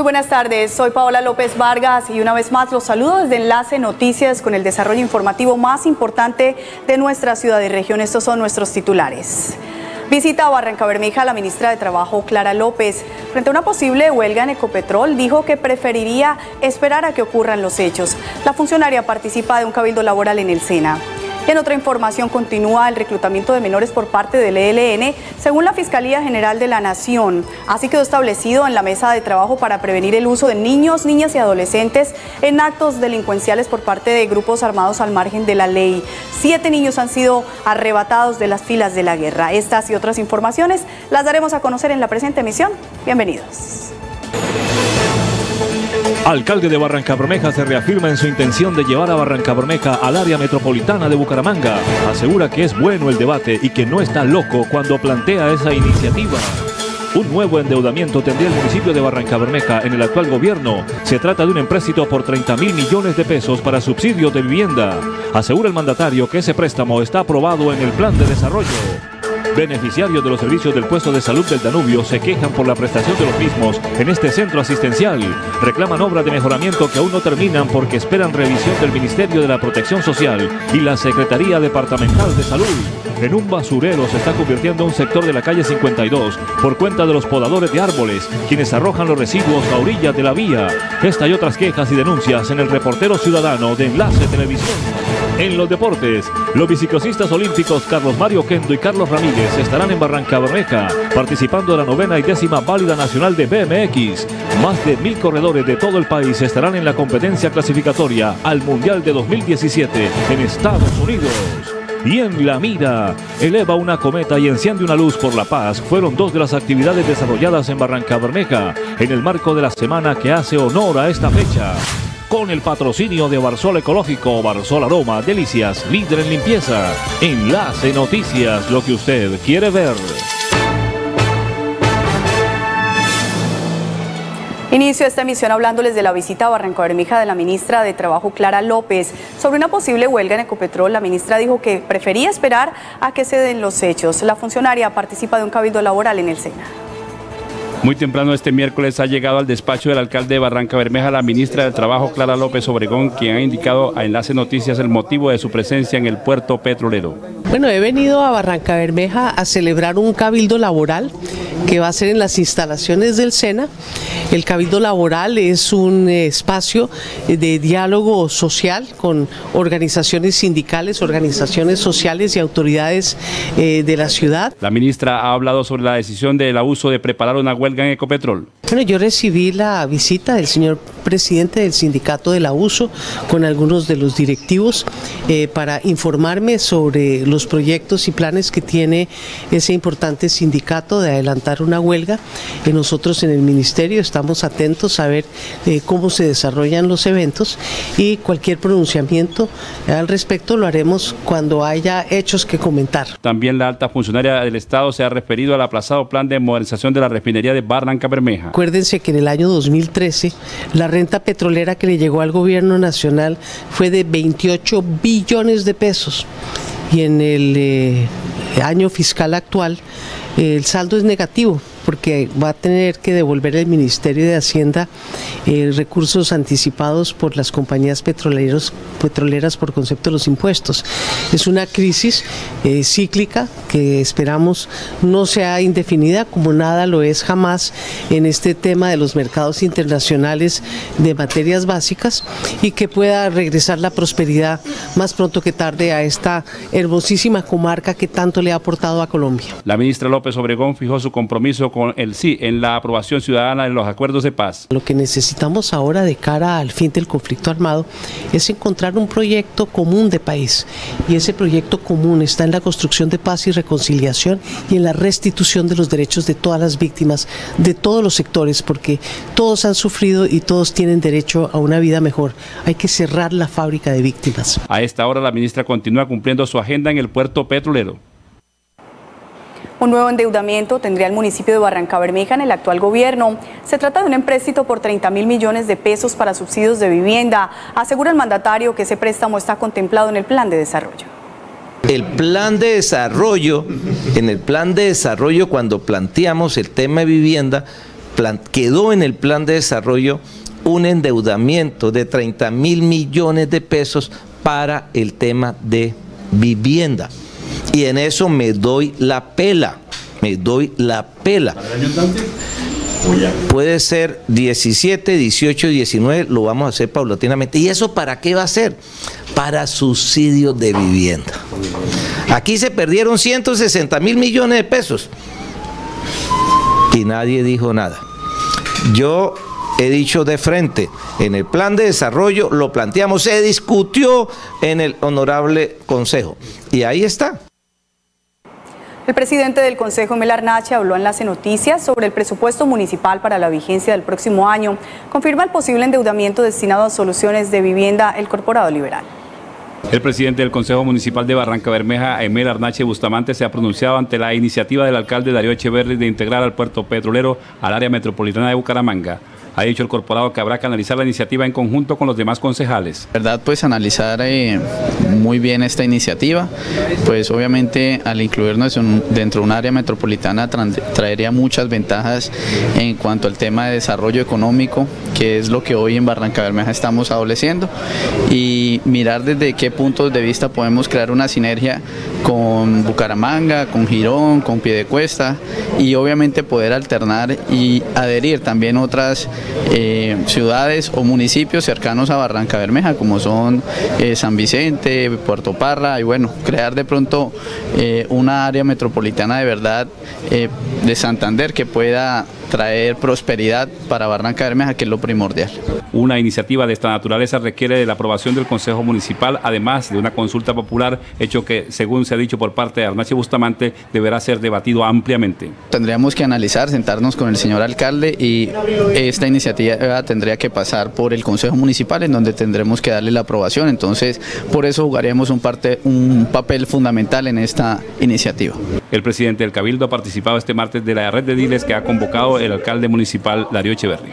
Muy buenas tardes, soy Paola López Vargas y una vez más los saludo desde Enlace Noticias con el desarrollo informativo más importante de nuestra ciudad y región. Estos son nuestros titulares. Visita a Barranca Bermeja la ministra de Trabajo Clara López. Frente a una posible huelga en Ecopetrol, dijo que preferiría esperar a que ocurran los hechos. La funcionaria participa de un cabildo laboral en el SENA. En otra información continúa el reclutamiento de menores por parte del ELN, según la Fiscalía General de la Nación. Así quedó establecido en la mesa de trabajo para prevenir el uso de niños, niñas y adolescentes en actos delincuenciales por parte de grupos armados al margen de la ley. Siete niños han sido arrebatados de las filas de la guerra. Estas y otras informaciones las daremos a conocer en la presente emisión. Bienvenidos. Alcalde de Barranca Bermeja se reafirma en su intención de llevar a Barranca Bermeja al área metropolitana de Bucaramanga. Asegura que es bueno el debate y que no está loco cuando plantea esa iniciativa. Un nuevo endeudamiento tendría el municipio de Barranca Bermeja en el actual gobierno. Se trata de un empréstito por 30 mil millones de pesos para subsidios de vivienda. Asegura el mandatario que ese préstamo está aprobado en el plan de desarrollo. Beneficiarios de los servicios del puesto de salud del Danubio se quejan por la prestación de los mismos en este centro asistencial. Reclaman obras de mejoramiento que aún no terminan porque esperan revisión del Ministerio de la Protección Social y la Secretaría Departamental de Salud. En un basurero se está convirtiendo un sector de la calle 52 por cuenta de los podadores de árboles, quienes arrojan los residuos a orillas de la vía. Esta y otras quejas y denuncias en el reportero ciudadano de Enlace Televisión. En los deportes, los biciclosistas olímpicos Carlos Mario Kendo y Carlos Ramírez estarán en Barranca Bermeja participando de la novena y décima válida nacional de BMX. Más de mil corredores de todo el país estarán en la competencia clasificatoria al Mundial de 2017 en Estados Unidos. Y en la mira, eleva una cometa y enciende una luz por la paz. Fueron dos de las actividades desarrolladas en Barranca Bermeja en el marco de la semana que hace honor a esta fecha con el patrocinio de Barsol Ecológico, Barsol Aroma, Delicias, líder en limpieza. Enlace Noticias, lo que usted quiere ver. Inicio esta emisión hablándoles de la visita a Barranca Bermeja de la ministra de Trabajo Clara López. Sobre una posible huelga en Ecopetrol, la ministra dijo que prefería esperar a que se den los hechos. La funcionaria participa de un cabildo laboral en el SENA. Muy temprano este miércoles ha llegado al despacho del alcalde de Barranca Bermeja la ministra del Trabajo Clara López Obregón, quien ha indicado a Enlace Noticias el motivo de su presencia en el puerto petrolero. Bueno, he venido a Barranca Bermeja a celebrar un cabildo laboral que va a ser en las instalaciones del SENA. El cabildo laboral es un espacio de diálogo social con organizaciones sindicales, organizaciones sociales y autoridades eh, de la ciudad. La ministra ha hablado sobre la decisión del abuso de preparar una huelga en Ecopetrol. Bueno, yo recibí la visita del señor presidente del sindicato del abuso con algunos de los directivos eh, para informarme sobre los proyectos y planes que tiene ese importante sindicato de adelantar una huelga. Y nosotros en el ministerio estamos atentos a ver eh, cómo se desarrollan los eventos y cualquier pronunciamiento al respecto lo haremos cuando haya hechos que comentar. También la alta funcionaria del Estado se ha referido al aplazado plan de modernización de la refinería de Barranca Bermeja. Acuérdense que en el año 2013 la renta petrolera que le llegó al gobierno nacional fue de 28 billones de pesos y en el eh, año fiscal actual el saldo es negativo porque va a tener que devolver el Ministerio de Hacienda eh, recursos anticipados por las compañías petroleras por concepto de los impuestos. Es una crisis eh, cíclica que esperamos no sea indefinida, como nada lo es jamás en este tema de los mercados internacionales de materias básicas y que pueda regresar la prosperidad más pronto que tarde a esta hermosísima comarca que tanto le ha aportado a Colombia. La ministra López Obregón fijó su compromiso con el sí en la aprobación ciudadana de los acuerdos de paz. Lo que necesitamos ahora de cara al fin del conflicto armado es encontrar un proyecto común de país y ese proyecto común está en la construcción de paz y reconciliación y en la restitución de los derechos de todas las víctimas, de todos los sectores, porque todos han sufrido y todos tienen derecho a una vida mejor. Hay que cerrar la fábrica de víctimas. A esta hora la ministra continúa cumpliendo su agenda en el puerto petrolero. Un nuevo endeudamiento tendría el municipio de Barranca Bermeja en el actual gobierno. Se trata de un empréstito por 30 mil millones de pesos para subsidios de vivienda. Asegura el mandatario que ese préstamo está contemplado en el plan de desarrollo. El plan de desarrollo, en el plan de desarrollo cuando planteamos el tema de vivienda, quedó en el plan de desarrollo un endeudamiento de 30 mil millones de pesos para el tema de vivienda. Y en eso me doy la pela, me doy la pela. Puede ser 17, 18, 19, lo vamos a hacer paulatinamente. ¿Y eso para qué va a ser? Para subsidios de vivienda. Aquí se perdieron 160 mil millones de pesos y nadie dijo nada. Yo he dicho de frente, en el plan de desarrollo lo planteamos, se discutió en el honorable consejo y ahí está. El presidente del Consejo Melarnache habló en las noticias sobre el presupuesto municipal para la vigencia del próximo año. Confirma el posible endeudamiento destinado a soluciones de vivienda el Corporado Liberal. El presidente del Consejo Municipal de Barranca Bermeja, Emel Arnache Bustamante, se ha pronunciado ante la iniciativa del alcalde Darío Echeverri de integrar al puerto petrolero al área metropolitana de Bucaramanga. Ha dicho el corporado que habrá que analizar la iniciativa en conjunto con los demás concejales. verdad, pues analizar eh, muy bien esta iniciativa, pues obviamente al incluirnos dentro de un área metropolitana traería muchas ventajas en cuanto al tema de desarrollo económico, que es lo que hoy en Barranca Bermeja estamos adoleciendo, y mirar desde qué puntos de vista podemos crear una sinergia con Bucaramanga, con Girón, con Piedecuesta, y obviamente poder alternar y adherir también otras eh, ciudades o municipios cercanos a Barranca Bermeja, como son eh, San Vicente, Puerto Parra, y bueno, crear de pronto eh, una área metropolitana de verdad de Santander que pueda traer prosperidad para Barranca Bermeja, que es lo primordial. Una iniciativa de esta naturaleza requiere de la aprobación del Consejo Municipal, además de una consulta popular, hecho que, según se ha dicho por parte de Arnache Bustamante, deberá ser debatido ampliamente. Tendríamos que analizar, sentarnos con el señor alcalde y esta iniciativa tendría que pasar por el Consejo Municipal, en donde tendremos que darle la aprobación. Entonces, por eso jugaríamos un, parte, un papel fundamental en esta iniciativa. El presidente del Cabildo ha participado este martes de la red de diles que ha convocado el alcalde municipal Darío Echeverri.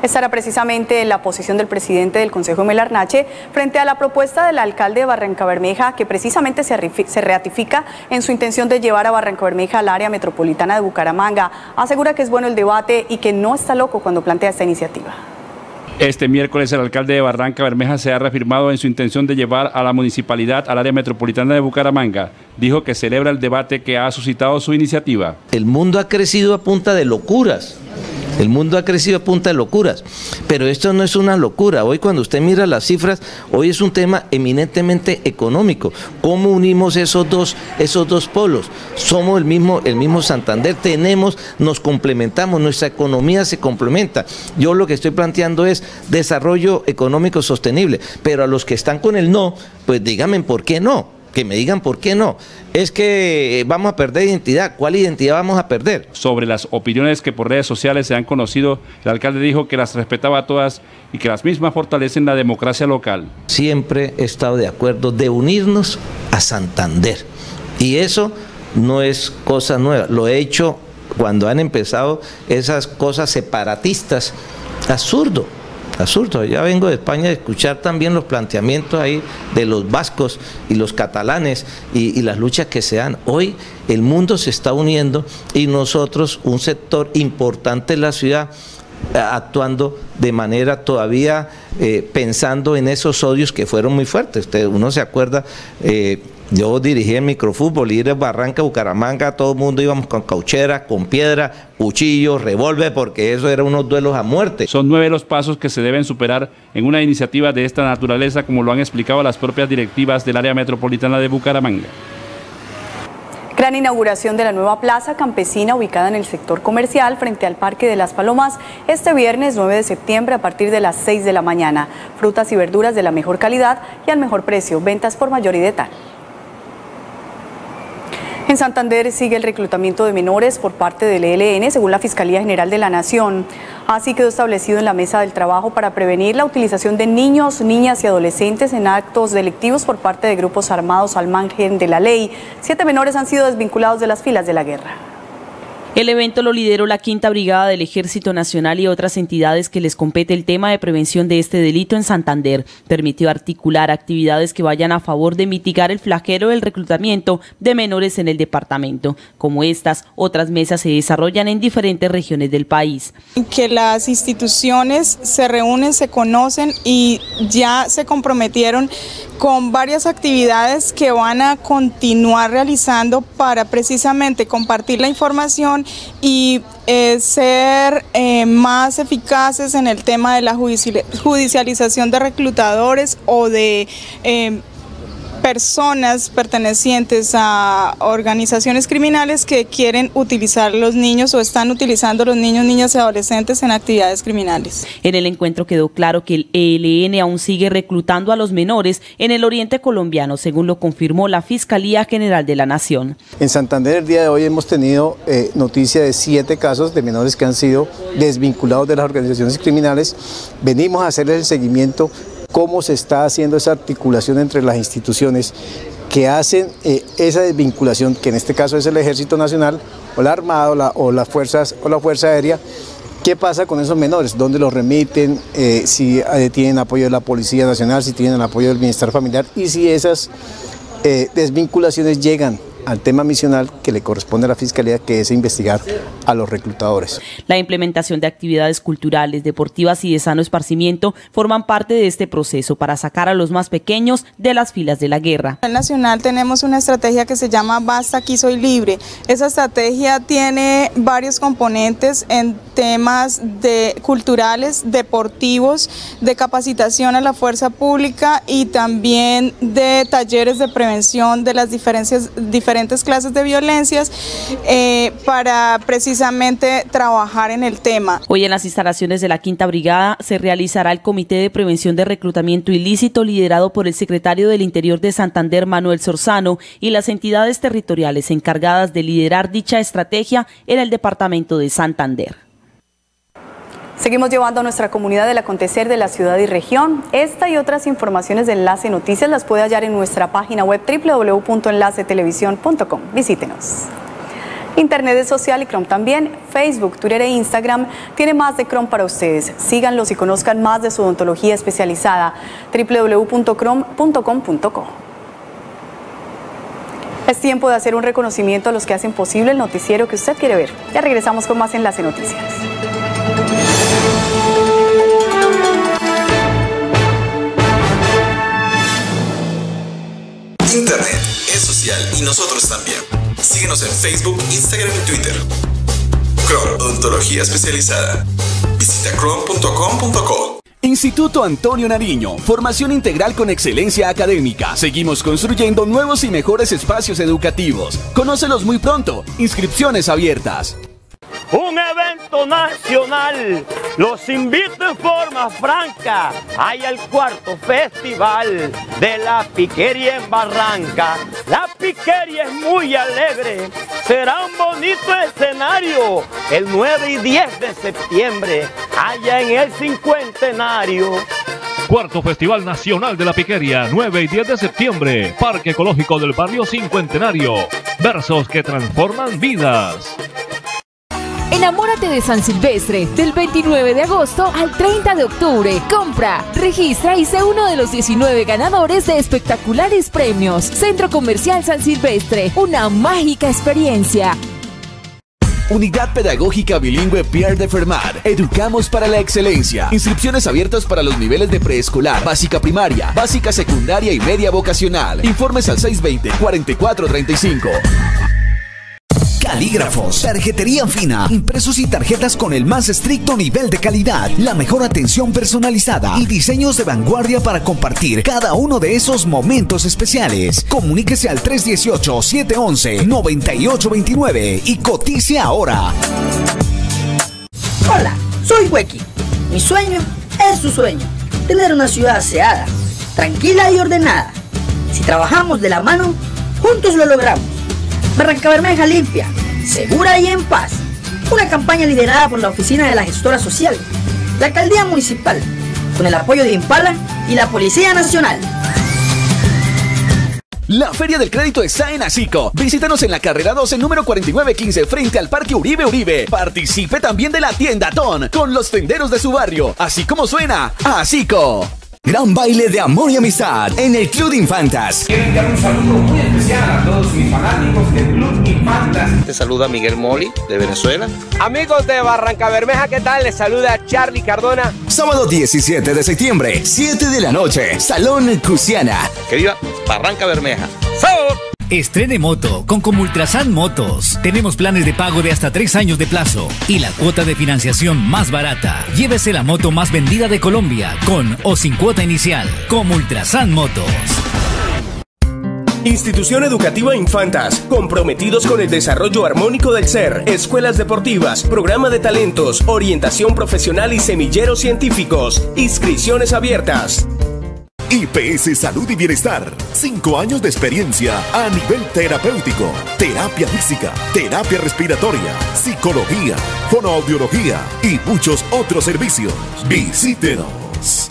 Esta era precisamente la posición del presidente del Consejo Melarnache frente a la propuesta del alcalde de Barranca Bermeja que precisamente se ratifica en su intención de llevar a Barranca Bermeja al área metropolitana de Bucaramanga. Asegura que es bueno el debate y que no está loco cuando plantea esta iniciativa. Este miércoles el alcalde de Barranca Bermeja se ha reafirmado en su intención de llevar a la municipalidad al área metropolitana de Bucaramanga. Dijo que celebra el debate que ha suscitado su iniciativa. El mundo ha crecido a punta de locuras. El mundo ha crecido a punta de locuras, pero esto no es una locura. Hoy cuando usted mira las cifras, hoy es un tema eminentemente económico. ¿Cómo unimos esos dos, esos dos polos? Somos el mismo, el mismo Santander, tenemos, nos complementamos, nuestra economía se complementa. Yo lo que estoy planteando es desarrollo económico sostenible, pero a los que están con el no, pues díganme por qué no que me digan por qué no. Es que vamos a perder identidad. ¿Cuál identidad vamos a perder? Sobre las opiniones que por redes sociales se han conocido, el alcalde dijo que las respetaba a todas y que las mismas fortalecen la democracia local. Siempre he estado de acuerdo de unirnos a Santander. Y eso no es cosa nueva. Lo he hecho cuando han empezado esas cosas separatistas. Absurdo absurdo. Ya vengo de España a escuchar también los planteamientos ahí de los vascos y los catalanes y, las luchas que se dan. Hoy el mundo se está uniendo y nosotros, un sector importante en la ciudad, eh, actuando de manera todavía eh, pensando en esos odios que fueron muy fuertes. Usted, uno se acuerda, eh, yo dirigí el microfútbol, ir de Barranca, Bucaramanga, todo el mundo íbamos con cauchera, con piedra, cuchillo, revólver, porque eso era unos duelos a muerte. Son nueve los pasos que se deben superar en una iniciativa de esta naturaleza, como lo han explicado las propias directivas del área metropolitana de Bucaramanga. Gran inauguración de la nueva plaza campesina ubicada en el sector comercial frente al Parque de las Palomas este viernes 9 de septiembre a partir de las 6 de la mañana. Frutas y verduras de la mejor calidad y al mejor precio. Ventas por mayor y tal. En Santander sigue el reclutamiento de menores por parte del ELN, según la Fiscalía General de la Nación. Así quedó establecido en la mesa del trabajo para prevenir la utilización de niños, niñas y adolescentes en actos delictivos por parte de grupos armados al margen de la ley. Siete menores han sido desvinculados de las filas de la guerra. El evento lo lideró la Quinta Brigada del Ejército Nacional y otras entidades que les compete el tema de prevención de este delito en Santander. Permitió articular actividades que vayan a favor de mitigar el flagelo del reclutamiento de menores en el departamento. Como estas, otras mesas se desarrollan en diferentes regiones del país. Que las instituciones se reúnen, se conocen y ya se comprometieron con varias actividades que van a continuar realizando para precisamente compartir la información y eh, ser eh, más eficaces en el tema de la judicialización de reclutadores o de eh, personas pertenecientes a organizaciones criminales que quieren utilizar los niños o están utilizando los niños, niñas y adolescentes en actividades criminales. En el encuentro quedó claro que el ELN aún sigue reclutando a los menores en el oriente colombiano, según lo confirmó la Fiscalía General de la Nación. En Santander el día de hoy hemos tenido eh, noticia de siete casos de menores que han sido desvinculados de las organizaciones criminales. Venimos a hacerles el seguimiento cómo se está haciendo esa articulación entre las instituciones que hacen eh, esa desvinculación, que en este caso es el Ejército Nacional o la Armada o, las fuerzas, o la Fuerza Aérea, ¿Qué pasa con esos menores? ¿Dónde los remiten? Eh, si eh, tienen apoyo de la Policía Nacional, si tienen apoyo del Bienestar Familiar y si esas desvinculaciones llegan al tema misional que le corresponde a la Fiscalía, que es investigar a los reclutadores. La implementación de actividades culturales, deportivas y de sano esparcimiento forman parte de este proceso para sacar a los más pequeños de las filas de la guerra. En Nacional tenemos una estrategia que se llama Basta, aquí soy libre. Esa estrategia tiene varios componentes en temas de culturales, deportivos, de capacitación a la fuerza pública y también de talleres de prevención de las diferencias diferentes clases de violencias eh, para precisamente trabajar en el tema. Hoy en las instalaciones de la Quinta Brigada se realizará el Comité de Prevención de Reclutamiento Ilícito liderado por el secretario del Interior de Santander, Manuel Sorzano, y las entidades territoriales encargadas de liderar dicha estrategia en el departamento de Santander. Seguimos llevando a nuestra comunidad el acontecer de la ciudad y región. Esta y otras informaciones de Enlace Noticias las puede hallar en nuestra página web www.enlacetelevisión.com. Visítenos. Internet es social y Chrome también. Facebook, Twitter e Instagram tiene más de Chrome para ustedes. Síganlos y conozcan más de su odontología especializada. www.chrome.com.co. Es tiempo de hacer un reconocimiento a los que hacen posible el noticiero que usted quiere ver. Ya regresamos con más Enlace Noticias. Internet es social y nosotros también. Síguenos en Facebook, Instagram y Twitter. Chrome Odontología Especializada. Visita chrome.com.co. Instituto Antonio Nariño, formación integral con excelencia académica. Seguimos construyendo nuevos y mejores espacios educativos. Conócelos muy pronto. Inscripciones abiertas un evento nacional. Los invito en forma franca. Hay el cuarto festival de la piquería en Barranca. La piquería es muy alegre. Será un bonito escenario el 9 y 10 de septiembre, allá en el cincuentenario. Cuarto Festival Nacional de la Piquería, 9 y 10 de septiembre, Parque Ecológico del Barrio Cincuentenario. Versos que transforman vidas. Enamórate de San Silvestre del 29 de agosto al 30 de octubre. Compra, registra y sé uno de los 19 ganadores de espectaculares premios. Centro Comercial San Silvestre, una mágica experiencia. Unidad Pedagógica Bilingüe Pierre de Fermat. Educamos para la excelencia. Inscripciones abiertas para los niveles de preescolar, básica primaria, básica secundaria y media vocacional. Informes al 620 4435. Calígrafos, tarjetería fina, impresos y tarjetas con el más estricto nivel de calidad, la mejor atención personalizada y diseños de vanguardia para compartir cada uno de esos momentos especiales. Comuníquese al 318-711-9829 y cotice ahora. Hola, soy Weki. Mi sueño es su sueño. Tener una ciudad aseada, tranquila y ordenada. Si trabajamos de la mano, juntos lo logramos. Barranca Bermeja limpia, segura y en paz. Una campaña liderada por la Oficina de la Gestora Social, la Alcaldía Municipal, con el apoyo de Impala y la Policía Nacional. La Feria del Crédito está en Asico. Visítanos en la carrera 12, número 4915, frente al Parque Uribe Uribe. Participe también de la tienda Ton con los tenderos de su barrio. Así como suena, Asico. Gran baile de amor y amistad en el Club Infantas. Quiero enviar un saludo muy especial a todos mis fanáticos del Club Infantas. Te saluda Miguel Moli de Venezuela. Amigos de Barranca Bermeja, ¿qué tal? Les saluda Charlie Cardona. Sábado 17 de septiembre, 7 de la noche, Salón Cusiana. Que viva Barranca Bermeja. ¡Sabor! Estrene moto con Comultrasan Motos. Tenemos planes de pago de hasta tres años de plazo y la cuota de financiación más barata. Llévese la moto más vendida de Colombia con o sin cuota inicial. Comultrasan Motos. Institución Educativa Infantas, comprometidos con el desarrollo armónico del ser, escuelas deportivas, programa de talentos, orientación profesional y semilleros científicos. Inscripciones abiertas. IPS Salud y Bienestar. Cinco años de experiencia a nivel terapéutico. Terapia física, terapia respiratoria, psicología, fonoaudiología y muchos otros servicios. Visítenos.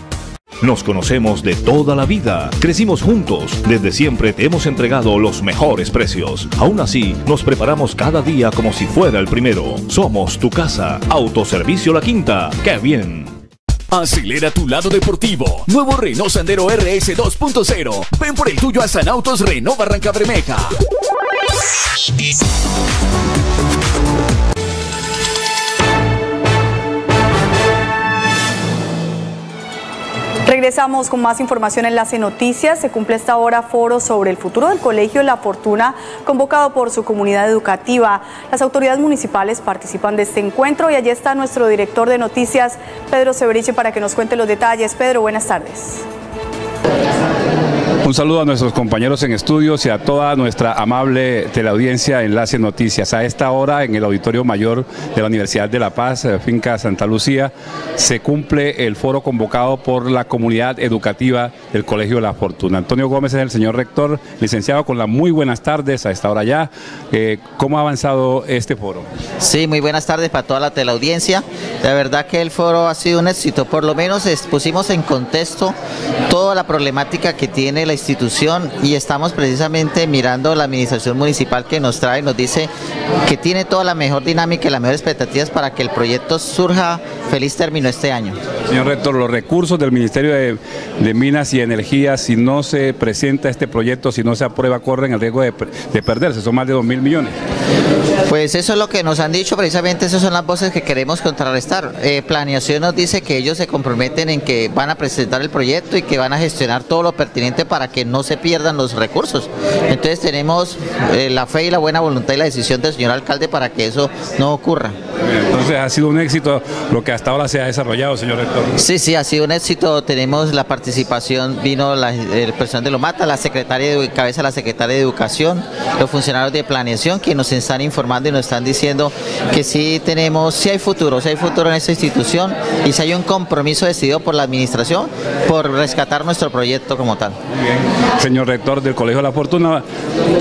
Nos conocemos de toda la vida, crecimos juntos, desde siempre te hemos entregado los mejores precios. Aún así, nos preparamos cada día como si fuera el primero. Somos tu casa, Autoservicio La Quinta. ¡Qué bien! Acelera tu lado deportivo. Nuevo Renault Sandero RS 2.0. Ven por el tuyo a San Autos Renault Barranca Bermeja. Regresamos con más información en Enlace Noticias. Se cumple esta hora foro sobre el futuro del Colegio La Fortuna, convocado por su comunidad educativa. Las autoridades municipales participan de este encuentro y allí está nuestro director de noticias, Pedro Severiche, para que nos cuente los detalles. Pedro, buenas tardes. Un saludo a nuestros compañeros en estudios y a toda nuestra amable teleaudiencia Enlace Noticias. A esta hora, en el Auditorio Mayor de la Universidad de La Paz, eh, Finca Santa Lucía, se cumple el foro convocado por la comunidad educativa del Colegio La Fortuna. Antonio Gómez es el señor rector, licenciado con las muy buenas tardes a esta hora ya. Eh, ¿Cómo ha avanzado este foro? Sí, muy buenas tardes para toda la teleaudiencia. La verdad que el foro ha sido un éxito, por lo menos pusimos en contexto toda la problemática que tiene la institución y estamos precisamente mirando la administración municipal que nos trae, nos dice que tiene toda la mejor dinámica y las mejores expectativas para que el proyecto surja feliz término este año. Señor rector, los recursos del Ministerio de, Minas y Energía, si no se presenta este proyecto, si no se aprueba, corren el riesgo de, de perderse, son más de 2 mil millones. Pues eso es lo que nos han dicho, precisamente esas son las voces que queremos contrarrestar. Eh, planeación nos dice que ellos se comprometen en que van a presentar el proyecto y que van a gestionar todo lo pertinente para que no se pierdan los recursos. Entonces tenemos eh, la fe y la buena voluntad y la decisión del señor alcalde para que eso no ocurra. Entonces ha sido un éxito lo que hasta ahora se ha desarrollado, señor rector. Sí, sí, ha sido un éxito. Tenemos la participación, vino la, el personal de Lomata, la secretaria de cabeza la secretaria de Educación, los funcionarios de planeación que nos están informando y nos están diciendo que sí tenemos, sí hay futuro, sí hay futuro en esta institución y si hay un compromiso decidido por la administración por rescatar nuestro proyecto como tal. Señor rector del Colegio La Fortuna,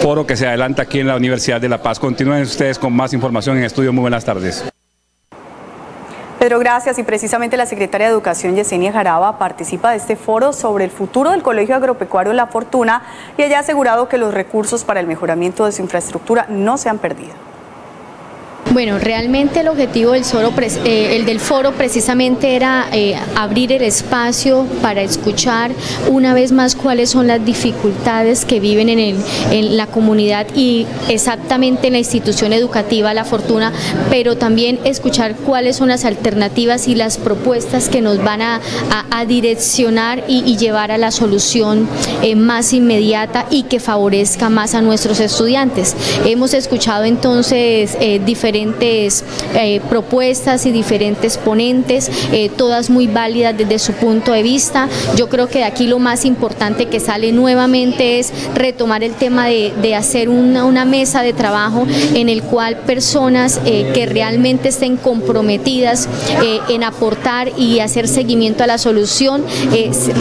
foro que se adelanta aquí en la Universidad de La Paz. Continúen ustedes con más información en estudio. Muy buenas tardes. Pedro, gracias. Y precisamente la secretaria de Educación, Yesenia Jaraba, participa de este foro sobre el futuro del Colegio Agropecuario La Fortuna y haya asegurado que los recursos para el mejoramiento de su infraestructura no se han perdido. Bueno, realmente el objetivo del, foro, eh, el del foro precisamente era eh, abrir el espacio para escuchar una vez más cuáles son las dificultades que viven en, la comunidad y exactamente en la institución educativa La Fortuna, pero también escuchar cuáles son las alternativas y las propuestas que nos van a, direccionar y, y, llevar a la solución eh, más inmediata y que favorezca más a nuestros estudiantes. Hemos escuchado entonces diferentes diferentes eh, propuestas y diferentes ponentes, eh, todas muy válidas desde su punto de vista. Yo creo que de aquí lo más importante que sale nuevamente es retomar el tema de, de hacer una, una, mesa de trabajo en el cual personas eh, que realmente estén comprometidas en aportar y hacer seguimiento a la solución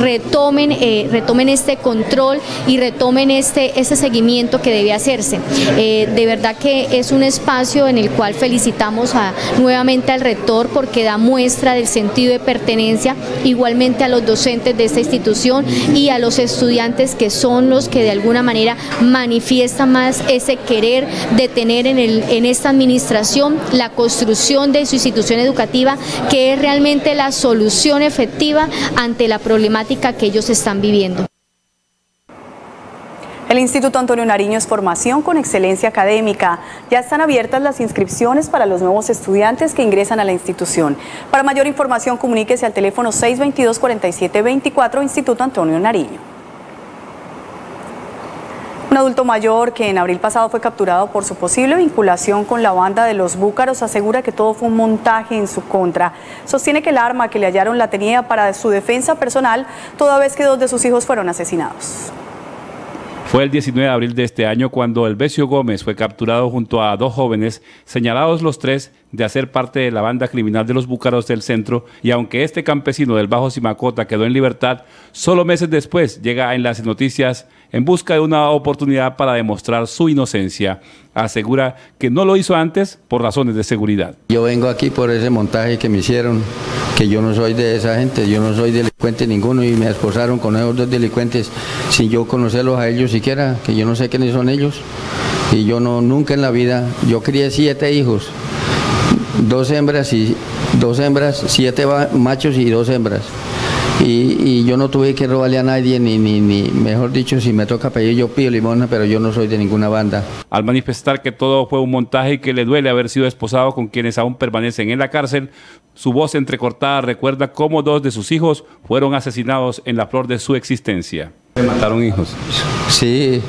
retomen, retomen este control y retomen este, este seguimiento que debe hacerse. de verdad que es un espacio en el cual felicitamos nuevamente al rector porque da muestra del sentido de pertenencia, igualmente a los docentes de esta institución y a los estudiantes que son los que de alguna manera manifiestan más ese querer de tener en esta administración la construcción de su institución educativa, que es realmente la solución efectiva ante la problemática que ellos están viviendo. El Instituto Antonio Nariño es formación con excelencia académica. Ya están abiertas las inscripciones para los nuevos estudiantes que ingresan a la institución. Para mayor información, comuníquese al teléfono 622-4724 Instituto Antonio Nariño. Un adulto mayor que en abril pasado fue capturado por su posible vinculación con la banda de los Búcaros asegura que todo fue un montaje en su contra. Sostiene que el arma que le hallaron la tenía para su defensa personal, toda vez que dos de sus hijos fueron asesinados. Fue el 19 de abril de este año cuando Elvesio Gómez fue capturado junto a dos jóvenes, señalados los tres de hacer parte de la banda criminal de los búcaros del centro, y aunque este campesino del Bajo Simacota quedó en libertad, solo meses después llega en las noticias en busca de una oportunidad para demostrar su inocencia. Asegura que no lo hizo antes por razones de seguridad. Yo vengo aquí por ese montaje que me hicieron, que yo no soy de esa gente, yo no soy delincuente ninguno y me esposaron con esos dos delincuentes sin yo conocerlos a ellos siquiera, que yo no sé quiénes son ellos. Y yo no, nunca en la vida, yo crié siete hijos, dos hembras y dos hembras, siete machos y dos hembras. Y, yo no tuve que robarle a nadie, ni, ni, ni, mejor dicho, si me toca pedir, yo pido limosna, pero yo no soy de ninguna banda. Al manifestar que todo fue un montaje y que le duele haber sido esposado con quienes aún permanecen en la cárcel, su voz entrecortada recuerda cómo dos de sus hijos fueron asesinados en la flor de su existencia. ¿Le mataron hijos? Sí,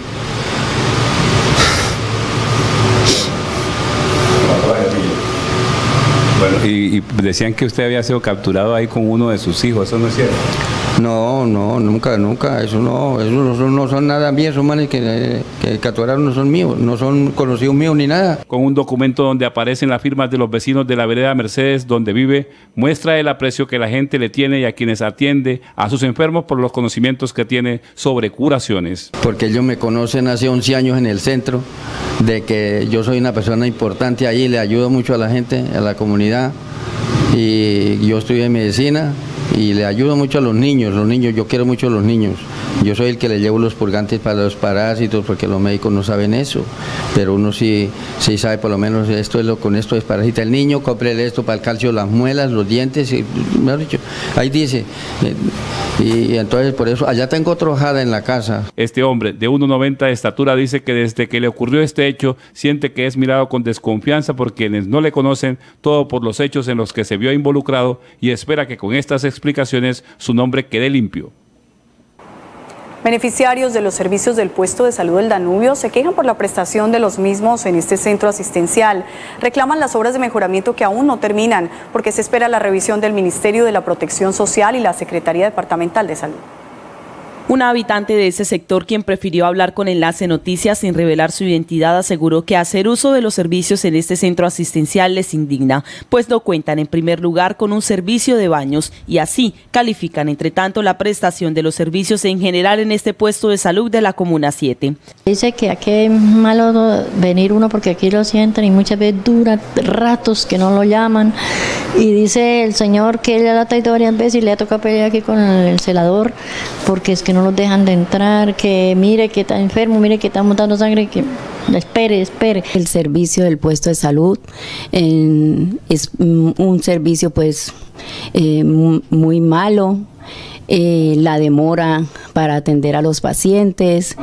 y, decían que usted había sido capturado ahí con uno de sus hijos, ¿eso no es cierto? No, no, nunca, nunca, eso no, eso no son, nada míos, esos manes que, que capturaron no son míos, no son conocidos míos ni nada. Con un documento donde aparecen las firmas de los vecinos de la vereda Mercedes donde vive, muestra el aprecio que la gente le tiene y a quienes atiende a sus enfermos por los conocimientos que tiene sobre curaciones. Porque ellos me conocen hace 11 años en el centro, de que yo soy una persona importante ahí, le ayudo mucho a la gente, a la comunidad, y yo estudié medicina, y le ayudo mucho a los niños, los niños, yo quiero mucho a los niños. Yo soy el que le llevo los purgantes para los parásitos porque los médicos no saben eso, pero uno sí, sí sabe por lo menos esto es lo con esto es parásita. El niño, cómprele esto para el calcio, las muelas, los dientes, y, mejor dicho, ahí dice. Eh, y, entonces por eso, allá tengo otra hojada en la casa. Este hombre de 1,90 de estatura dice que desde que le ocurrió este hecho siente que es mirado con desconfianza por quienes no le conocen, todo por los hechos en los que se vio involucrado y espera que con estas explicaciones su nombre quede limpio. Beneficiarios de los servicios del puesto de salud del Danubio se quejan por la prestación de los mismos en este centro asistencial. Reclaman las obras de mejoramiento que aún no terminan porque se espera la revisión del Ministerio de la Protección Social y la Secretaría Departamental de Salud. Una habitante de ese sector, quien prefirió hablar con Enlace Noticias sin revelar su identidad, aseguró que hacer uso de los servicios en este centro asistencial les indigna, pues no cuentan en primer lugar con un servicio de baños y así califican entre tanto la prestación de los servicios en general en este puesto de salud de la Comuna 7. Dice que aquí es malo venir uno porque aquí lo sienten y muchas veces dura ratos que no lo llaman y dice el señor que él ha traído varias veces y le ha tocado pelear aquí con el celador porque es que no los dejan de entrar, que mire que está enfermo, mire que está montando sangre, que espere, espere. El servicio del puesto de salud es un servicio pues eh, muy malo, eh, la demora para atender a los pacientes,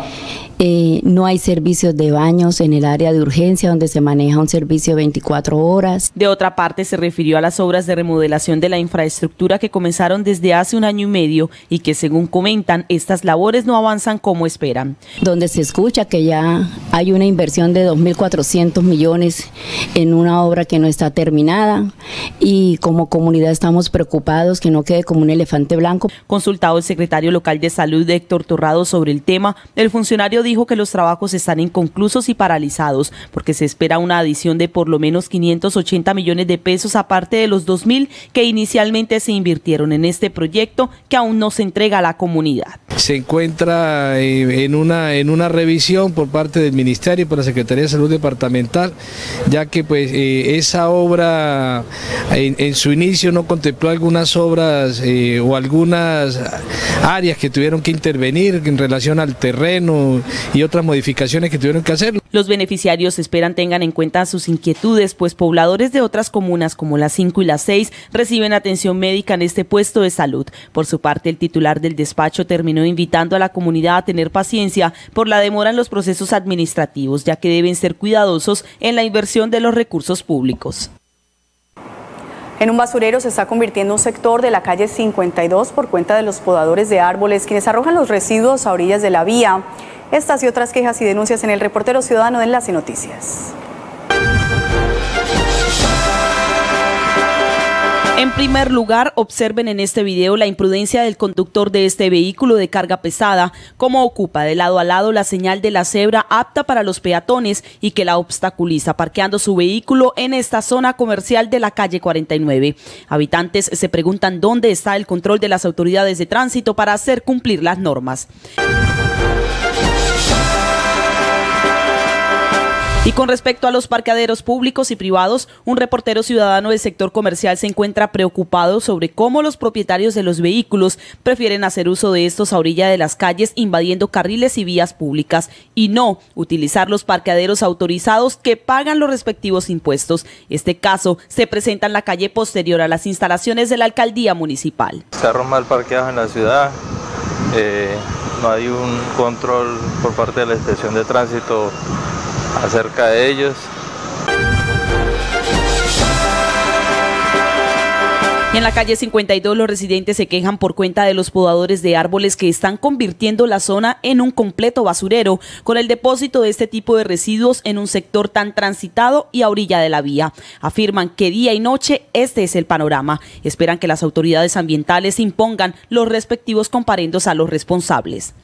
eh, no hay servicios de baños en el área de urgencia donde se maneja un servicio 24 horas. De otra parte, se refirió a las obras de remodelación de la infraestructura que comenzaron desde hace un año y medio y que según comentan, estas labores no avanzan como esperan. Donde se escucha que ya hay una inversión de 2.400 millones en una obra que no está terminada y como comunidad estamos preocupados que no quede como un elefante blanco. Consultado el secretario local de salud Héctor Torrado sobre el tema, el funcionario dijo que los trabajos están inconclusos y paralizados porque se espera una adición de por lo menos 580 millones de pesos aparte de los 2.000 que inicialmente se invirtieron en este proyecto que aún no se entrega a la comunidad. Se encuentra eh, en una, en una revisión por parte del Ministerio y por la Secretaría de Salud Departamental, ya que pues eh, esa obra en, su inicio no contempló algunas obras eh, o algunas áreas que tuvieron que intervenir en relación al terreno y otras modificaciones que tuvieron que hacer. Los beneficiarios esperan tengan en cuenta sus inquietudes, pues pobladores de otras comunas como las 5 y las 6 reciben atención médica en este puesto de salud. Por su parte, el titular del despacho terminó invitando a la comunidad a tener paciencia por la demora en los procesos administrativos, ya que deben ser cuidadosos en la inversión de los recursos públicos. En un basurero se está convirtiendo un sector de la calle 52 por cuenta de los podadores de árboles, quienes arrojan los residuos a orillas de la vía. Estas y otras quejas y denuncias en el reportero ciudadano de Enlace Noticias. En primer lugar, observen en este video la imprudencia del conductor de este vehículo de carga pesada, como ocupa de lado a lado la señal de la cebra apta para los peatones y que la obstaculiza parqueando su vehículo en esta zona comercial de la calle 49. Habitantes se preguntan dónde está el control de las autoridades de tránsito para hacer cumplir las normas. Y con respecto a los parqueaderos públicos y privados, un reportero ciudadano del sector comercial se encuentra preocupado sobre cómo los propietarios de los vehículos prefieren hacer uso de estos a orilla de las calles invadiendo carriles y vías públicas y no utilizar los parqueaderos autorizados que pagan los respectivos impuestos. Este caso se presenta en la calle posterior a las instalaciones de la alcaldía municipal. Carros mal parqueados en la ciudad. Eh, no hay un control por parte de la inspección de tránsito acerca de ellos. En la calle 52 los residentes se quejan por cuenta de los podadores de árboles que están convirtiendo la zona en un completo basurero con el depósito de este tipo de residuos en un sector tan transitado y a orilla de la vía. Afirman que día y noche este es el panorama. Esperan que las autoridades ambientales impongan los respectivos comparendos a los responsables.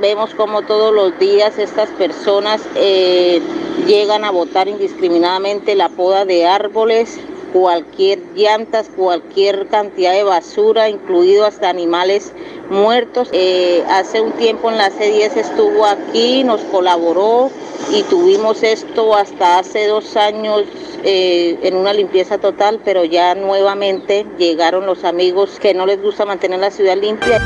Vemos como todos los días estas personas eh, llegan a botar indiscriminadamente la poda de árboles, cualquier llantas, cualquier cantidad de basura, incluido hasta animales muertos. Eh, hace un tiempo en la C10 estuvo aquí, nos colaboró y tuvimos esto hasta hace dos años eh, en una limpieza total, pero ya nuevamente llegaron los amigos que no les gusta mantener la ciudad limpia.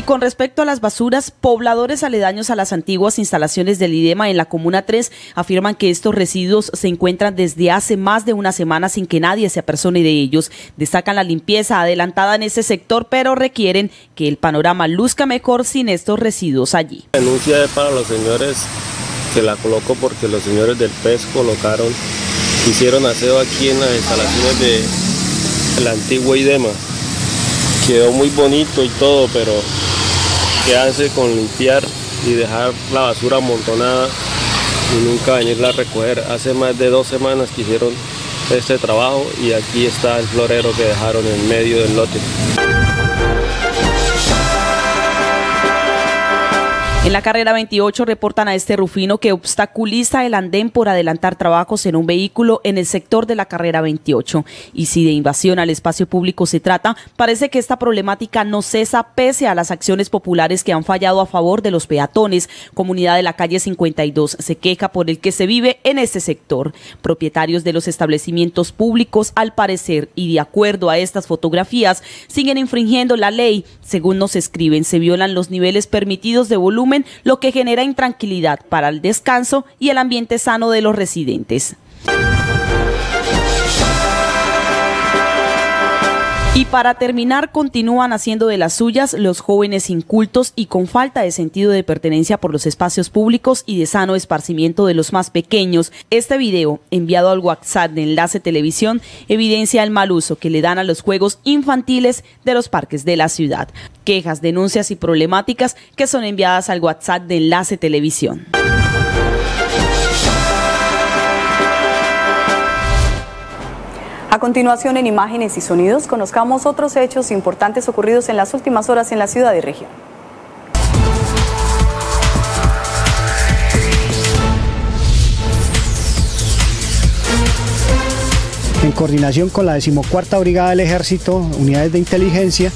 Y con respecto a las basuras, pobladores aledaños a las antiguas instalaciones del IDEMA en la Comuna 3 afirman que estos residuos se encuentran desde hace más de una semana sin que nadie se apersone de ellos. Destacan la limpieza adelantada en ese sector, pero requieren que el panorama luzca mejor sin estos residuos allí. La denuncia es para los señores que la coloco porque los señores del PES colocaron, hicieron aseo aquí en las instalaciones de la antigua IDEMA quedó muy bonito y todo, pero quedarse con limpiar y dejar la basura amontonada y nunca venirla a recoger. Hace más de dos semanas que hicieron este trabajo y aquí está el florero que dejaron en medio del lote. En la carrera 28 reportan a este Rufino que obstaculiza el andén por adelantar trabajos en un vehículo en el sector de la carrera 28. Y si de invasión al espacio público se trata, parece que esta problemática no cesa pese a las acciones populares que han fallado a favor de los peatones. Comunidad de la calle 52 se queja por el que se vive en este sector. Propietarios de los establecimientos públicos, al parecer, y de acuerdo a estas fotografías, siguen infringiendo la ley. Según nos escriben, se violan los niveles permitidos de volumen lo que genera intranquilidad para el descanso y el ambiente sano de los residentes. Y para terminar, continúan haciendo de las suyas los jóvenes incultos y con falta de sentido de pertenencia por los espacios públicos y de sano esparcimiento de los más pequeños. Este video, enviado al WhatsApp de Enlace Televisión, evidencia el mal uso que le dan a los juegos infantiles de los parques de la ciudad. Quejas, denuncias y problemáticas que son enviadas al WhatsApp de Enlace Televisión. A continuación, en imágenes y sonidos, conozcamos otros hechos importantes ocurridos en las últimas horas en la ciudad y región. En coordinación con la decimocuarta Brigada del Ejército, unidades de inteligencia,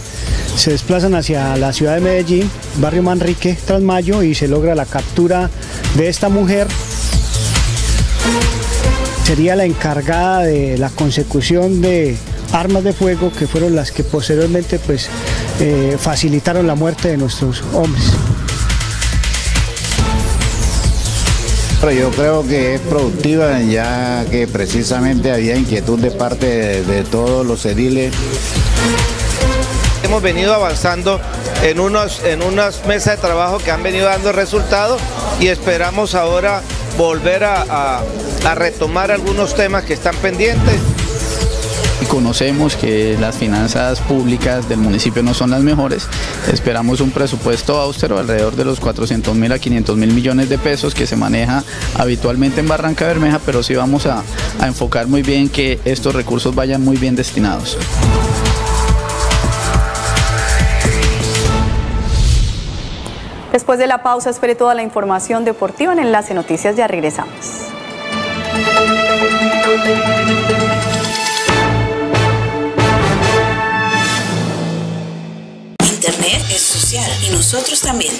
se desplazan hacia la ciudad de Medellín, barrio Manrique, Trasmayo, y se logra la captura de esta mujer. Sería la encargada de la consecución de armas de fuego que fueron las que posteriormente pues, eh, facilitaron la muerte de nuestros hombres. Yo creo que es productiva ya que precisamente había inquietud de parte de, de todos los ediles. Hemos venido avanzando en, unos, en unas mesas de trabajo que han venido dando resultados y esperamos ahora volver a, retomar algunos temas que están pendientes. Conocemos que las finanzas públicas del municipio no son las mejores. Esperamos un presupuesto austero alrededor de los 400 mil a 500 mil millones de pesos que se maneja habitualmente en Barranca Bermeja, pero sí vamos a enfocar muy bien que estos recursos vayan muy bien destinados. Después de la pausa, espere toda la información deportiva en Enlace Noticias. Ya regresamos. Internet es social y nosotros también.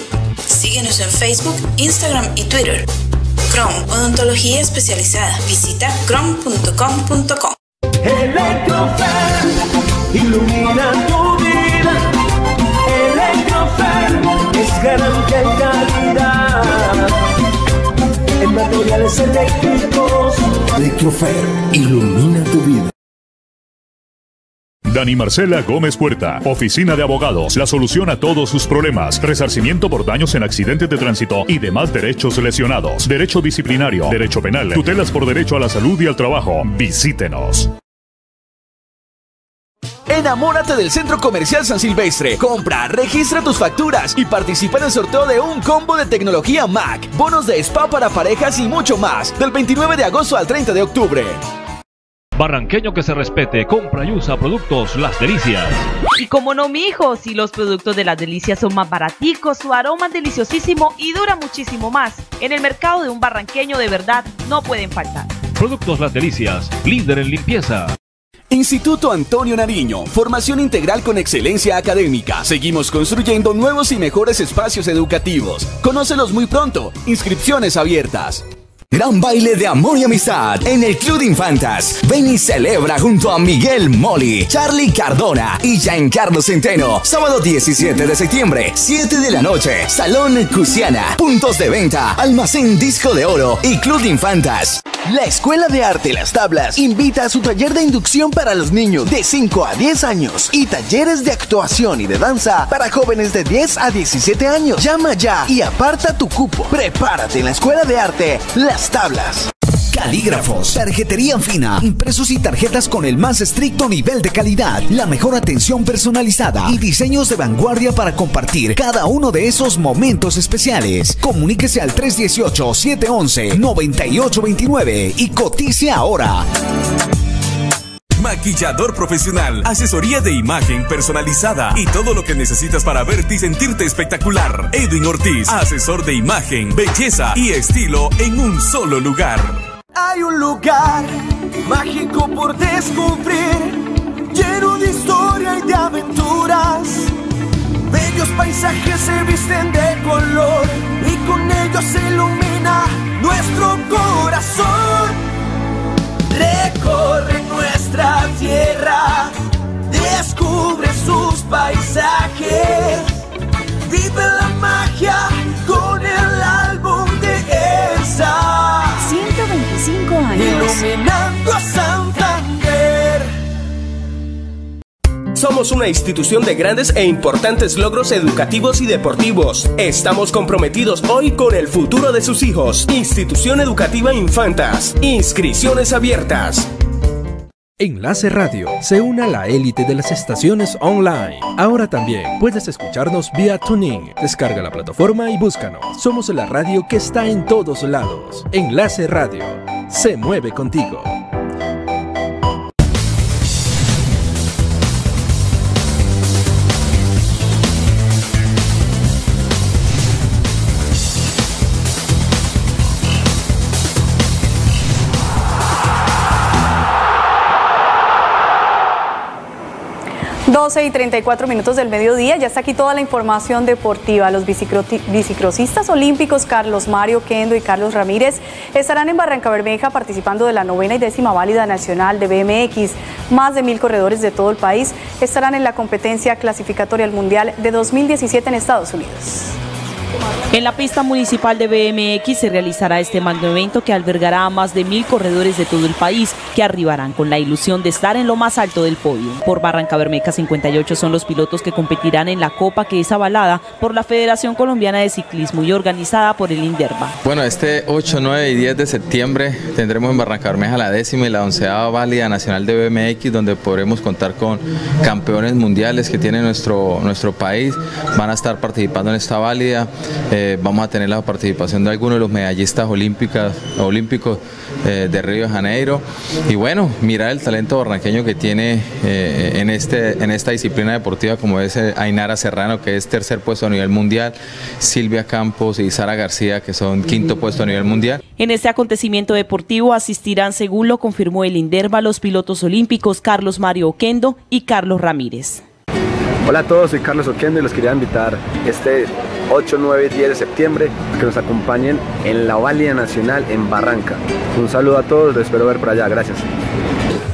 Síguenos en Facebook, Instagram y Twitter. Chrome, odontología especializada. Visita chrome.com.co. Electrofer, ilumina garantía y calidad. En materiales eléctricos. Electrofer, ilumina tu vida. Dani Marcela Gómez Puerta, Oficina de Abogados, la solución a todos sus problemas, resarcimiento por daños en accidentes de tránsito y demás derechos lesionados, derecho disciplinario, derecho penal, tutelas por derecho a la salud y al trabajo. Visítenos. Enamórate del Centro Comercial San Silvestre. Compra, registra tus facturas y participa en el sorteo de un combo de tecnología Mac, bonos de spa para parejas y mucho más, del 29 de agosto al 30 de octubre. Barranqueño que se respete, compra y usa productos Las Delicias. Y como no, mi hijo, si los productos de Las Delicias son más baraticos, su aroma es deliciosísimo y dura muchísimo más. En el mercado de un barranqueño de verdad no pueden faltar. Productos Las Delicias, líder en limpieza. Instituto Antonio Nariño, formación integral con excelencia académica. Seguimos construyendo nuevos y mejores espacios educativos. Conócelos muy pronto. Inscripciones abiertas. Gran baile de amor y amistad en el Club de Infantas. Ven y celebra junto a Miguel Moli, Charlie Cardona y Giancarlo Centeno. Sábado 17 de septiembre, 7 de la noche. Salón Cusiana. Puntos de venta, Almacén Disco de Oro y Club de Infantas. La Escuela de Arte Las Tablas invita a su taller de inducción para los niños de 5 a 10 años y talleres de actuación y de danza para jóvenes de 10 a 17 años. Llama ya y aparta tu cupo. Prepárate en la Escuela de Arte Las Tablas. Calígrafos, tarjetería fina, impresos y tarjetas con el más estricto nivel de calidad, la mejor atención personalizada y diseños de vanguardia para compartir cada uno de esos momentos especiales. Comuníquese al 318-711-9829 y cotice ahora. Maquillador profesional, asesoría de imagen personalizada y todo lo que necesitas para verte y sentirte espectacular. Edwin Ortiz, asesor de imagen, belleza y estilo en un solo lugar. Hay un lugar mágico por descubrir, lleno de historia y de aventuras. Bellos paisajes se visten de color y con ellos se ilumina nuestro corazón. Recorre nuestra tierra, descubre sus paisajes, vive la magia con el álbum de Elsa. 125 años. Iluminando a Santander. Somos una institución de grandes e importantes logros educativos y deportivos. Estamos comprometidos hoy con el futuro de sus hijos. Institución Educativa Infantas. Inscripciones abiertas. Enlace Radio se une a la élite de las estaciones online. Ahora también puedes escucharnos vía Tuning. Descarga la plataforma y búscanos. Somos la radio que está en todos lados. Enlace Radio se mueve contigo. 12 y 34 minutos del mediodía, ya está aquí toda la información deportiva. Los bicicrosistas olímpicos Carlos Mario Kendo y Carlos Ramírez estarán en Barranca Bermeja participando de la novena y décima válida nacional de BMX. Más de mil corredores de todo el país estarán en la competencia clasificatoria al Mundial de 2017 en Estados Unidos. En la pista municipal de BMX se realizará este magno evento que albergará a más de mil corredores de todo el país que arribarán con la ilusión de estar en lo más alto del podio. Por Barranca Bermeja 58 son los pilotos que competirán en la Copa que es avalada por la Federación Colombiana de Ciclismo y organizada por el INDERBA. Bueno, este 8, 9 y 10 de septiembre tendremos en Barranca Bermeja la décima y la onceava válida nacional de BMX donde podremos contar con campeones mundiales que tiene nuestro, nuestro país. Van a estar participando en esta válida. Eh, vamos a tener la participación de algunos de los medallistas olímpicas, olímpicos eh, de Río de Janeiro. Y bueno, mirar el talento barranqueño que tiene eh, en, este, en esta disciplina deportiva, como es Ainara Serrano, que es tercer puesto a nivel mundial, Silvia Campos y Sara García, que son quinto puesto a nivel mundial. En este acontecimiento deportivo asistirán, según lo confirmó el INDERBA, los pilotos olímpicos Carlos Mario Oquendo y Carlos Ramírez. Hola a todos, soy Carlos Oquendo y los quería invitar este 8, 9 y 10 de septiembre que nos acompañen en la Válida Nacional en Barranca. Un saludo a todos, los espero ver por allá, gracias.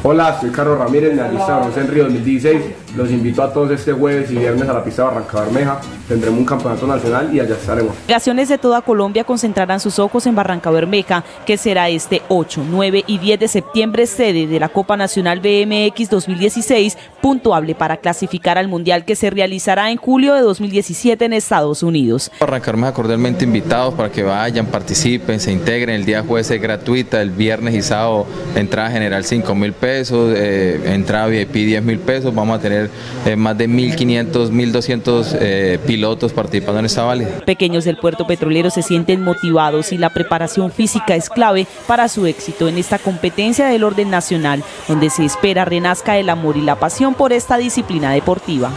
Hola, soy Carlos Ramírez, medallista en Río 2016. Los invito a todos este jueves y viernes a la pista de Barranca Bermeja. Tendremos un campeonato nacional y allá estaremos. Delegaciones de toda Colombia concentrarán sus ojos en Barranca Bermeja, que será este 8, 9 y 10 de septiembre sede de la Copa Nacional BMX 2016, puntuable para clasificar al Mundial que se realizará en julio de 2017 en Estados Unidos. Barranca Bermeja cordialmente invitados para que vayan, participen, se integren. El día jueves es gratuita, el viernes y sábado entrada general 5 mil pesos pesos, eh, entrada VIP 10 mil pesos, vamos a tener eh, más de 1.500, 1.200 eh, pilotos participando en esta válida. Pequeños del puerto petrolero se sienten motivados y la preparación física es clave para su éxito en esta competencia del orden nacional, donde se espera renazca el amor y la pasión por esta disciplina deportiva.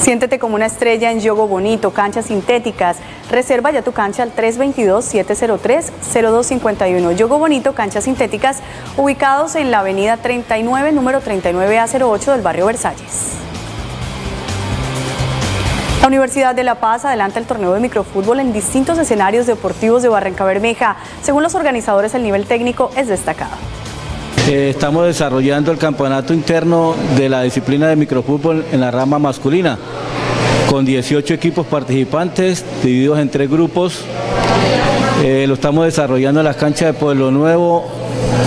Siéntete como una estrella en Yogo Bonito, canchas sintéticas. Reserva ya tu cancha al 322-703-0251. Yogo Bonito, canchas sintéticas, ubicados en la avenida 39, número 39A08 del barrio Versalles. La Universidad de La Paz adelanta el torneo de microfútbol en distintos escenarios deportivos de Barranca Bermeja. Según los organizadores, el nivel técnico es destacado. Eh, estamos desarrollando el campeonato interno de la disciplina de microfútbol en la rama masculina, con 18 equipos participantes divididos en tres grupos. Eh, lo estamos desarrollando en las canchas de Pueblo Nuevo,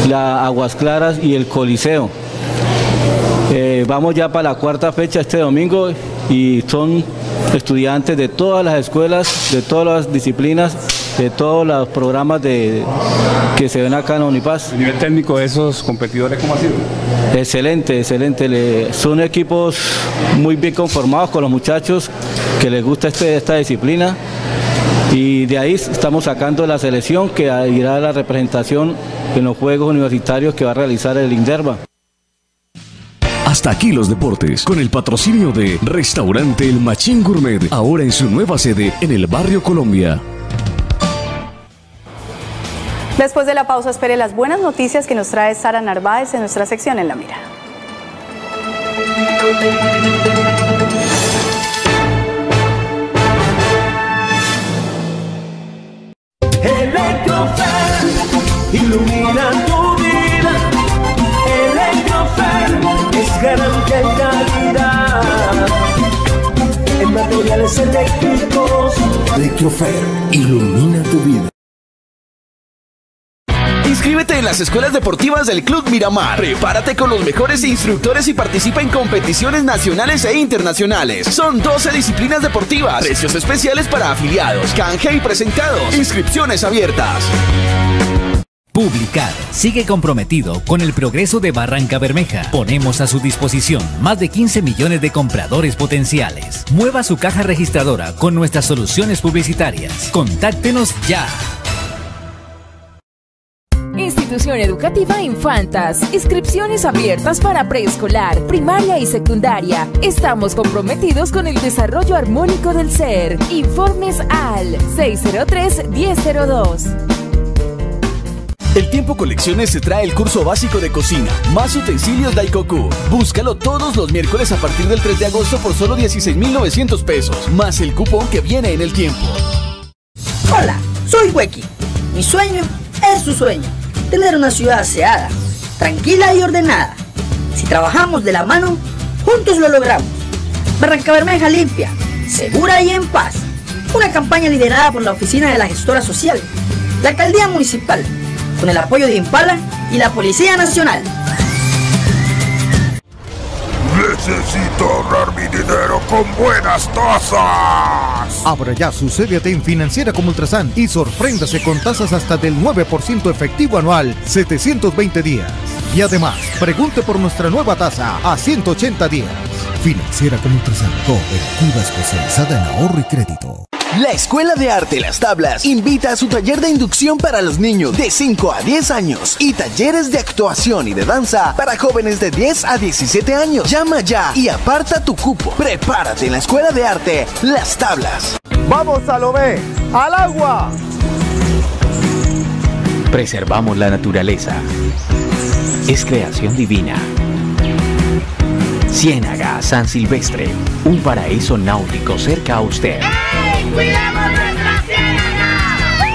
la Aguas Claras y el Coliseo. Eh, vamos ya para la cuarta fecha este domingo y son estudiantes de todas las escuelas, de todas las disciplinas de todos los programas de, que se ven acá en Unipaz. ¿El nivel técnico de esos competidores cómo ha sido? Excelente, excelente. son equipos muy bien conformados con los muchachos que les gusta este, esta disciplina y de ahí estamos sacando la selección que irá a la representación en los Juegos Universitarios que va a realizar el INDERBA. Hasta aquí los deportes, con el patrocinio de Restaurante El Machín Gourmet, ahora en su nueva sede en el barrio Colombia. Después de la pausa, espere las buenas noticias que nos trae Sara Narváez en nuestra sección En la Mira. Electrofer, ilumina tu vida. Electrofer es garantía y calidad. En materiales eléctricos. Electrofer, ilumina tu vida. Inscríbete en las escuelas deportivas del Club Miramar. Prepárate con los mejores instructores y participa en competiciones nacionales e internacionales. Son 12 disciplinas deportivas, precios especiales para afiliados, canje y presentados, inscripciones abiertas. Publicar sigue comprometido con el progreso de Barranca Bermeja. Ponemos a su disposición más de 15 millones de compradores potenciales. Mueva su caja registradora con nuestras soluciones publicitarias. Contáctenos ya. Institución Educativa Infantas. Inscripciones abiertas para preescolar, primaria y secundaria. Estamos comprometidos con el desarrollo armónico del ser. Informes al 603-1002. El Tiempo Colecciones se trae el curso básico de cocina, más utensilios Daikoku. Búscalo todos los miércoles a partir del 3 de agosto por solo 16,900 pesos, más el cupón que viene en el tiempo. Hola, soy Weki. Mi sueño es su sueño, tener una ciudad aseada, tranquila y ordenada. Si trabajamos de la mano, juntos lo logramos. Barranca Bermeja limpia, segura y en paz. Una campaña liderada por la Oficina de la Gestora Social, la Alcaldía Municipal, con el apoyo de Impala y la Policía Nacional. Necesito ahorrar dinero con buenas tasas. Abra ya su CDT en Financiera como Ultrasan y sorpréndase con tasas hasta del 9% efectivo anual, 720 días. Y además, pregunte por nuestra nueva tasa a 180 días. Financiera como Ultrasan, cooperativa especializada en ahorro y crédito. La Escuela de Arte Las Tablas invita a su taller de inducción para los niños de 5 a 10 años y talleres de actuación y de danza para jóvenes de 10 a 17 años. Llama ya y aparta tu cupo. Prepárate en la Escuela de Arte Las Tablas. Vamos a lo ve, al agua. Preservamos la naturaleza. Es creación divina. Ciénaga San Silvestre, un paraíso náutico cerca a usted. ¡Cuidemos nuestra ciénaga! ¡Ey!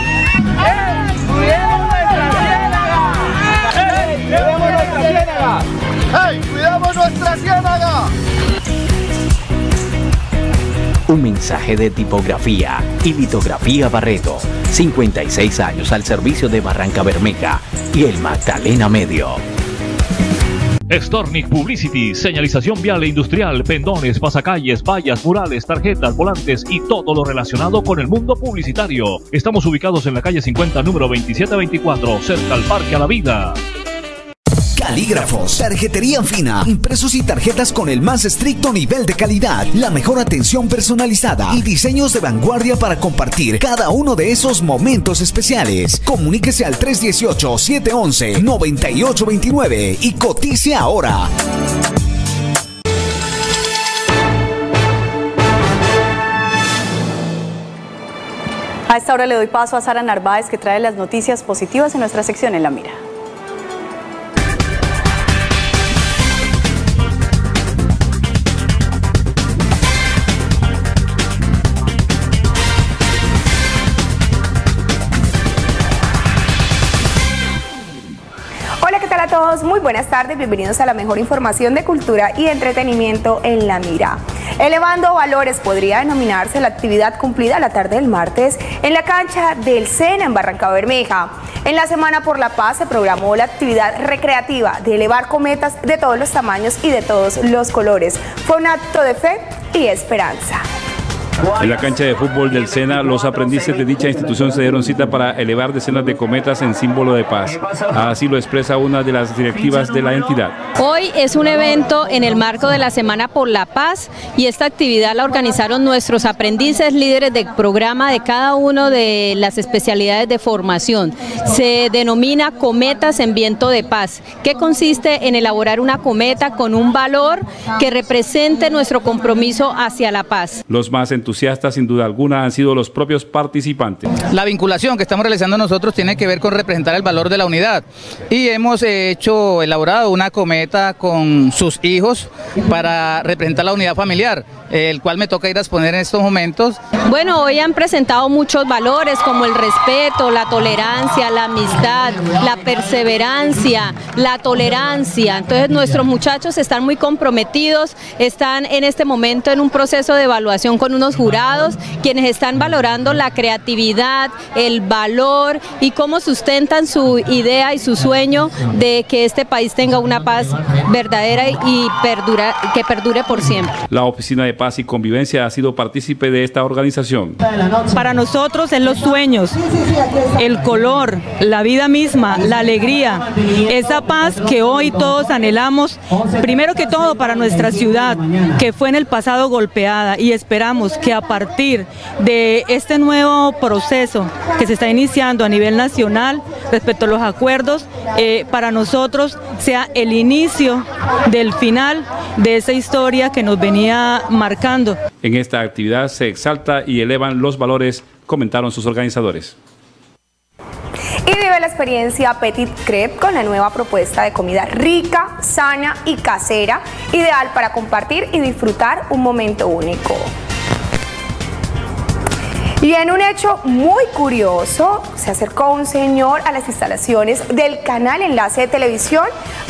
¡Cuidemos nuestra ciénaga! ¡Ey! ¡Cuidemos nuestra ciénaga! ¡Ey! ¡Cuidemos nuestra ciénaga! Un mensaje de tipografía y litografía Barreto. 56 años al servicio de Barranca Bermeja y el Magdalena Medio. Stornic Publicity, señalización vial e industrial, pendones, pasacalles, vallas, murales, tarjetas, volantes y todo lo relacionado con el mundo publicitario. Estamos ubicados en la calle 50, número 2724, cerca al Parque a la Vida. Calígrafos, tarjetería fina, impresos y tarjetas con el más estricto nivel de calidad, la mejor atención personalizada y diseños de vanguardia para compartir cada uno de esos momentos especiales. Comuníquese al 318-711-9829 y cotice ahora. A esta hora le doy paso a Sara Narváez que trae las noticias positivas en nuestra sección en la mira. Muy buenas tardes, bienvenidos a la mejor información de cultura y entretenimiento en la mira. Elevando valores podría denominarse la actividad cumplida la tarde del martes en la cancha del SENA en Barranca Bermeja. En la Semana por la Paz se programó la actividad recreativa de elevar cometas de todos los tamaños y de todos los colores. Fue un acto de fe y esperanza. En la cancha de fútbol del SENA, los aprendices de dicha institución se dieron cita para elevar decenas de cometas en símbolo de paz. Así lo expresa una de las directivas de la entidad. Hoy es un evento en el marco de la Semana por la Paz y esta actividad la organizaron nuestros aprendices líderes del programa de cada uno de las especialidades de formación. Se denomina cometas en viento de paz, que consiste en elaborar una cometa con un valor que represente nuestro compromiso hacia la paz. Los más entusiastas, sin duda alguna, han sido los propios participantes. La vinculación que estamos realizando nosotros tiene que ver con representar el valor de la unidad y hemos hecho, elaborado una cometa con sus hijos para representar la unidad familiar, el cual me toca ir a exponer en estos momentos. Bueno, hoy han presentado muchos valores como el respeto, la tolerancia, la amistad, la perseverancia, la tolerancia. Entonces nuestros muchachos están muy comprometidos, están en este momento en un proceso de evaluación con unos jurados, quienes están valorando la creatividad, el valor y cómo sustentan su idea y su sueño de que este país tenga una paz verdadera y perdura, que perdure por siempre. La Oficina de Paz y Convivencia ha sido partícipe de esta organización. Para nosotros en los sueños, el color, la vida misma, la alegría, esa paz que hoy todos anhelamos, primero que todo para nuestra ciudad, que fue en el pasado golpeada y esperamos que a partir de este nuevo proceso que se está iniciando a nivel nacional respecto a los acuerdos, eh, para nosotros sea el inicio del final de esa historia que nos venía marcando. En esta actividad se exalta y elevan los valores, comentaron sus organizadores. Y vive la experiencia Petit Crepe con la nueva propuesta de comida rica, sana y casera, ideal para compartir y disfrutar un momento único. Y en un hecho muy curioso, se acercó un señor a las instalaciones del canal Enlace de Televisión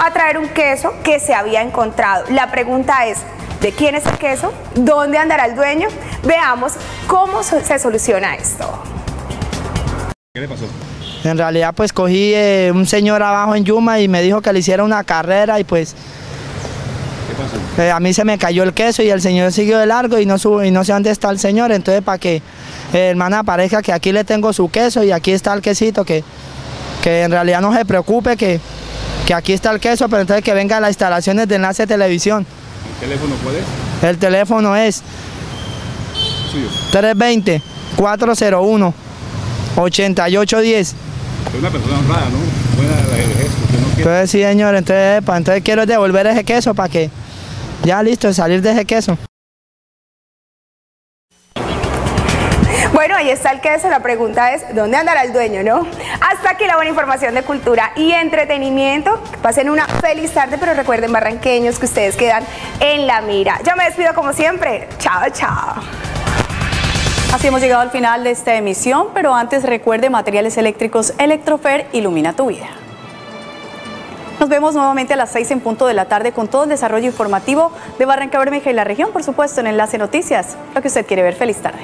a traer un queso que se había encontrado. La pregunta es, ¿de quién es el queso? ¿Dónde andará el dueño? Veamos cómo se soluciona esto. ¿Qué le pasó? En realidad pues cogí eh, un señor abajo en Yuma y me dijo que le hiciera una carrera y pues. Eh, a mí se me cayó el queso y el señor siguió de largo y no, subo, y no sé dónde está el señor, entonces para que eh, hermana aparezca que aquí le tengo su queso y aquí está el quesito, que, que en realidad no se preocupe que, que aquí está el queso, pero entonces que venga a las instalaciones de enlace de televisión. ¿El teléfono cuál es? El teléfono es Suyo. 320 401 8810. Es una persona honrada, ¿no? Buena la el gesto. que no quiere- Entonces sí señor, entonces, epa, entonces quiero devolver ese queso para que ya listo, salir de ese queso. Bueno, ahí está el queso. La pregunta es, ¿dónde andará el dueño, no? Hasta aquí la buena información de cultura y entretenimiento. Pasen una feliz tarde, pero recuerden, barranqueños, que ustedes quedan en la mira. Yo me despido como siempre. Chao, chao. Así hemos llegado al final de esta emisión, pero antes recuerde materiales eléctricos Electrofer ilumina tu vida. Nos vemos nuevamente a las 6 en punto de la tarde con todo el desarrollo informativo de Barranca Bermeja y la región, por supuesto, en Enlace Noticias. Lo que usted quiere ver. Feliz tarde.